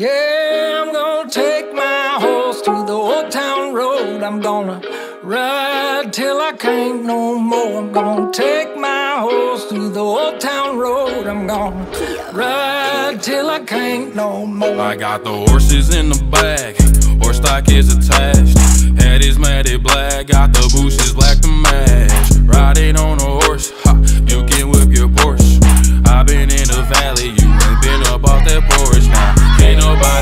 Yeah, I'm gonna take my horse to the old town road. I'm gonna ride till I can't no more. I'm gonna take my horse to the old town road. I'm gonna ride till I can't no more. I got the horses in the back, horse tack is attached.